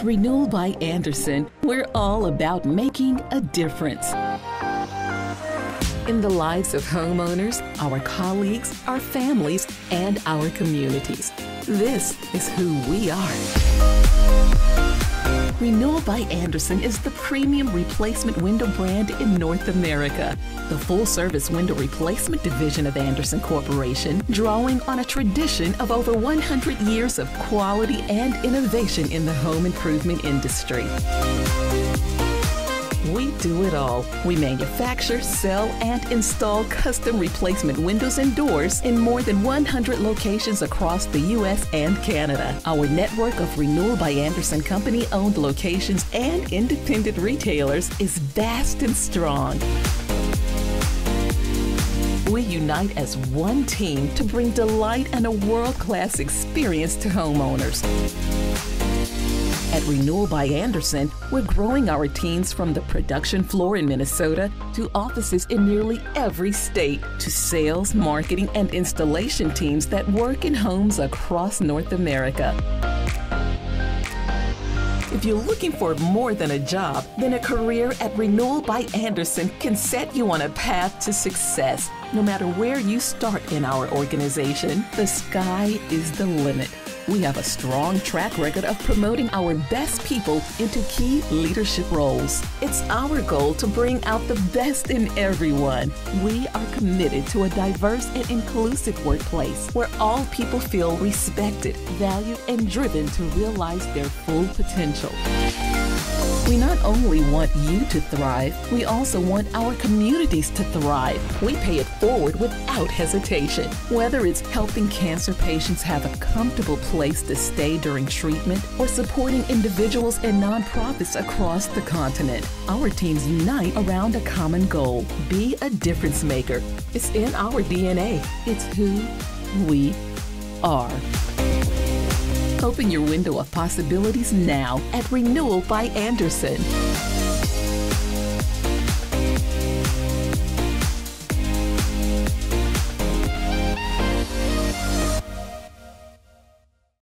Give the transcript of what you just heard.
At Renewal by Andersen, we're all about making a difference. In the lives of homeowners, our colleagues, our families, and our communities. This is who we are. Renewal by Andersen is the premium replacement window brand in North America. The full service window replacement division of Andersen Corporation, drawing on a tradition of over 100 years of quality and innovation in the home improvement industry. We do it all. We manufacture, sell, and install custom replacement windows and doors in more than 100 locations across the U.S. and Canada. Our network of Renewal by Andersen Company owned locations and independent retailers is vast and strong. We unite as one team to bring delight and a world class experience to homeowners. At Renewal by Andersen, we're growing our teams from the production floor in Minnesota to offices in nearly every state to sales, marketing, and installation teams that work in homes across North America. If you're looking for more than a job, then a career at Renewal by Andersen can set you on a path to success. No matter where you start in our organization, the sky is the limit. We have a strong track record of promoting our best people into key leadership roles. It's our goal to bring out the best in everyone. We are committed to a diverse and inclusive workplace where all people feel respected, valued, and driven to realize their full potential. We not only want you to thrive, we also want our communities to thrive. We pay it forward without hesitation. Whether it's helping cancer patients have a comfortable place to stay during treatment or supporting individuals and nonprofits across the continent, our teams unite around a common goal be a difference maker. It's in our DNA, it's who we are. Open your window of possibilities now at Renewal by Andersen.